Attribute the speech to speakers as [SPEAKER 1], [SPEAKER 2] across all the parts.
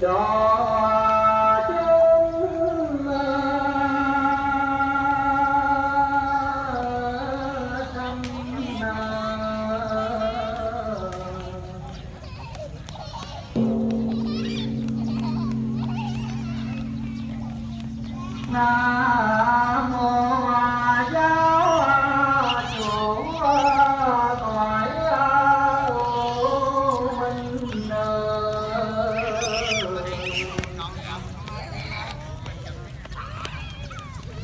[SPEAKER 1] cho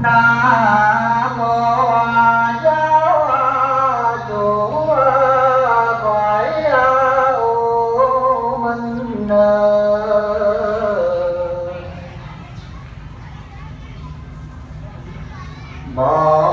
[SPEAKER 1] Nah. Oh.